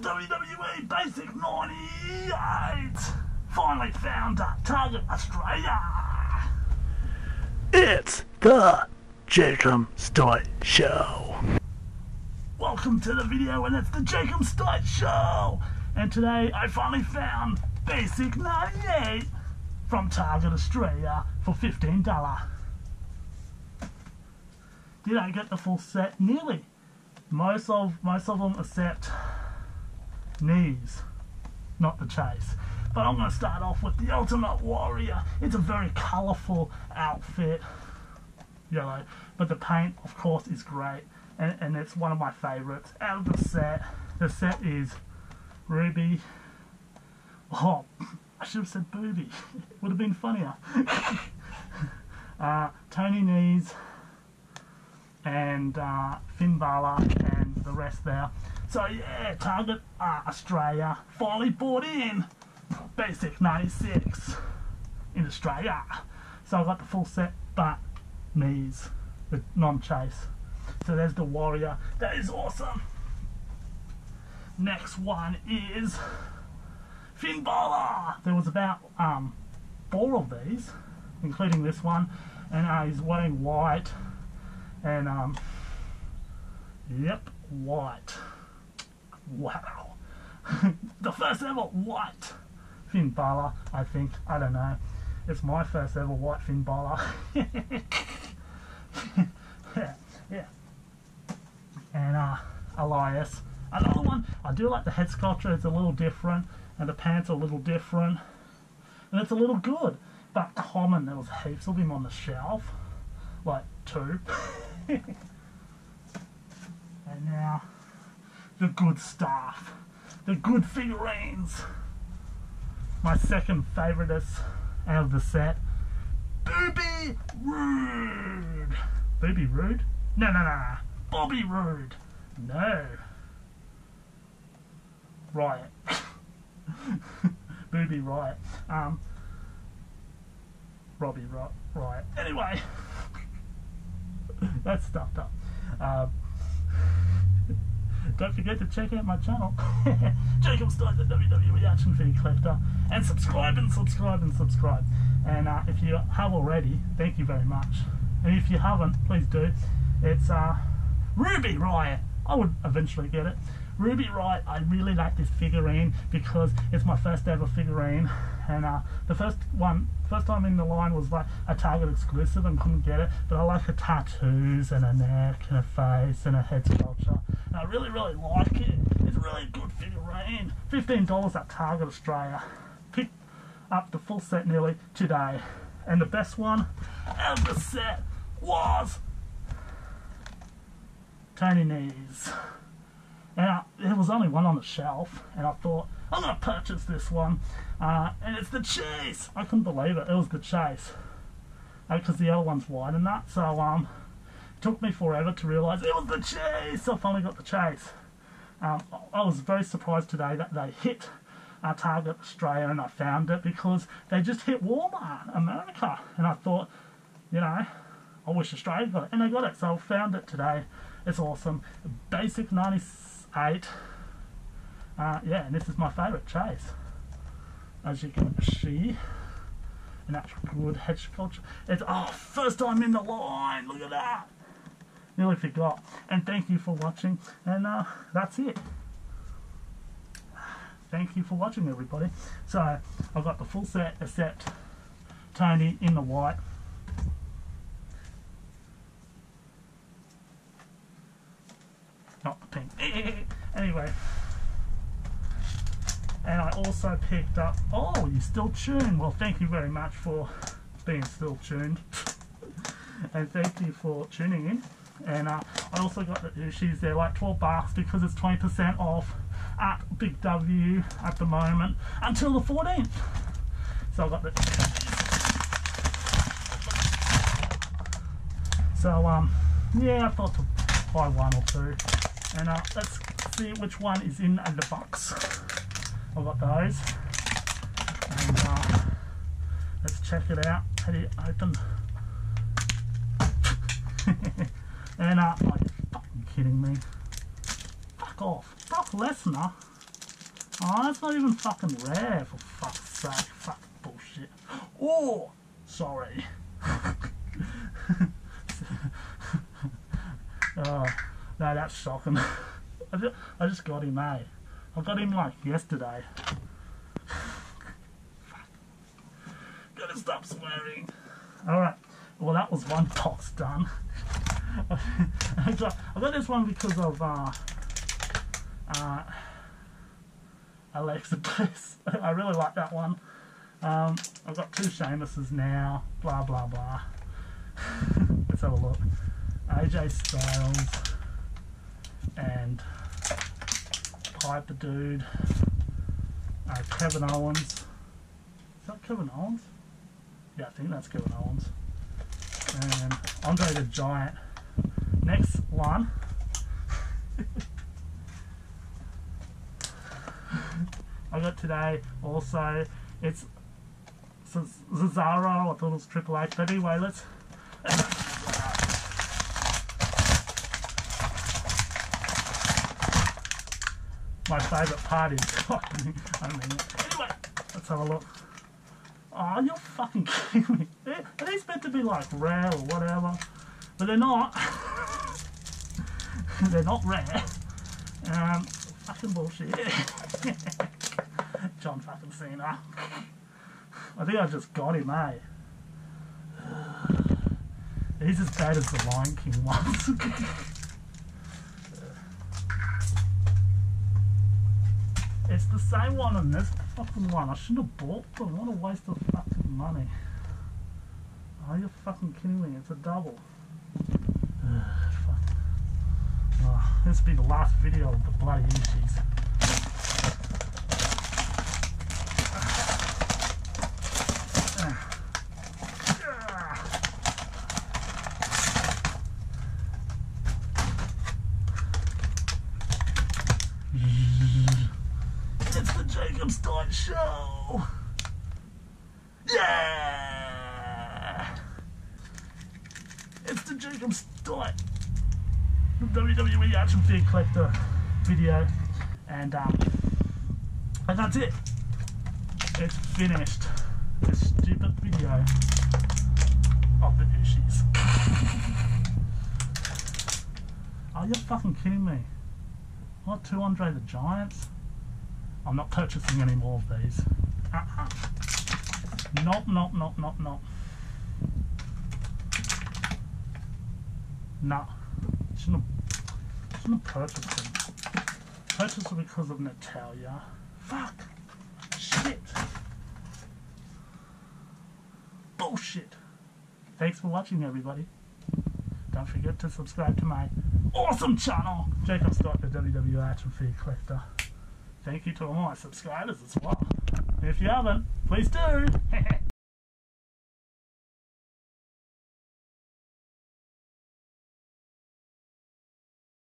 WWE Basic 98. Finally found Target Australia. It's the Jakim Stuyt Show. Welcome to the video, and it's the Jakim Stuyt Show. And today I finally found Basic 98 from Target Australia for $15. Did I get the full set? Nearly. Most of most of them accept Nese, not the chase. But I'm going to start off with the Ultimate Warrior. It's a very colourful outfit, yellow, but the paint, of course, is great, and, and it's one of my favourites. Out of the set, the set is Ruby. Oh, I should have said Booby. It would have been funnier. uh, Tony Nese and uh, Finn Balor and the rest there. So yeah, Target uh, Australia finally bought in Basic 96 in Australia. So I got the full set, but Nese with non-chase. So there's the Warrior. That is awesome. Next one is Finn Balor. There was about um, four of these, including this one, and uh, he's wearing white and um yep white wow. The first ever white Finn Balor I think. I don't know. It's my first ever white Finn Balor. Yeah yeah. And uh Elias. Another one. I do like the head sculpture. It's a little different and the pants are a little different and it's a little good. But common. There was heaps of him on the shelf. Like two. And now the good stuff, the good figurines. My second favoritist out of the set, Booby Roode. Booby Roode? No, no, no. Bobby Roode. No. Riot. Booby Riot. Um, Robbie Riot. Anyway that's stuffed up. Um, don't forget to check out my channel, Jacob Stein, the WWE Action Figure Collector, and subscribe and subscribe and subscribe. And uh, if you have already, thank you very much. And if you haven't, please do. It's uh, Ruby Riott. I would eventually get it. Ruby Riott, I really like this figurine because it's my first ever figurine, and uh, the first one, first time in the line was like a Target exclusive and couldn't get it, but I like her tattoos and her neck and her face and her head sculpture. I really, really like it. It's a really good figurine. $15 at Target Australia. Picked up the full set nearly today. And the best one out of the set was Tony Nese. And I, there was only one on the shelf, and I thought, I'm going to purchase this one. Uh, and it's the Chase! I couldn't believe it. It was the Chase. Because uh, the other one's wide and that. So um, took me forever to realise it was the Chase! I finally got the Chase. Um, I was very surprised today that they hit uh, Target Australia and I found it because they just hit Walmart America. And I thought, you know, I wish Australia got it. And they got it. So I found it today. It's awesome. Basic 98. Uh, yeah, and this is my favourite chase. As you can see, an actual good hedge culture. It's oh, first time in the line. Look at that. Nearly forgot. And thank you for watching. And uh, that's it. Thank you for watching, everybody. So I've got the full set except Tony in the white. not the pink. Eh, eh, eh. anyway. And I also picked up, oh, you're still tuned. Well, thank you very much for being still tuned. and thank you for tuning in. And uh, I also got the Ooshie's there, like 12 bucks, because it's 20% off at Big W at the moment until the 14th. So I got the. So, um, yeah, I thought to buy one or two. And uh, let's see which one is in the box. I've got those. And uh, let's check it out. How do you open? and uh, are you fucking kidding me? Fuck off. Brock Lesnar? Oh, that's not even fucking rare, for fuck's sake. Fuck bullshit. Oh! Sorry. oh, no, that's shocking. I just, I just got him, eh? I got him like yesterday. Fuck. Gotta stop swearing. Alright, well that was one box done. I got, I got this one because of uh, uh, Alexa Bliss. I really like that one. Um, I've got two Sheamuses now, blah blah blah. Let's have a look. AJ Styles and Piper Dude. Uh, Kevin Owens. Is that Kevin Owens? Yeah, I think that's Kevin Owens. And Andre the Giant. Next one. I got today also. It's Cesaro. I thought it was Triple H, but anyway, let's. My favourite part is. I mean, anyway, let's have a look. Oh, you're fucking kidding me. Are these meant to be like rare or whatever? But they're not. they're not rare. Um, fucking bullshit. John fucking Cena. I think I just got him, eh? He's as bad as the Lion King ones. it's the same one in this fucking one. I shouldn't have bought them. What a waste of fucking money. Are you fucking kidding me? It's a double. Oh, this will be the last video of the bloody issues. It's the Jacob Start Show! Yeah! It's the Jacob WWE Action Figure Collector video. And, um, and that's it. It's finished. This stupid video of the Ooshies. Are you fucking kidding me? What, two Andre the Giants? I'm not purchasing any more of these. Uh-uh. Nope, nope, nope, nope, nope. No. Shouldn't have, shouldn't have purchased them. Purchased them because of Natalya. Fuck. Shit. Bullshit. Thanks for watching, everybody. Don't forget to subscribe to my awesome channel, Jacob Stock, the WWE Action Figure Collector. Thank you to all my subscribers as well. If you haven't, please do.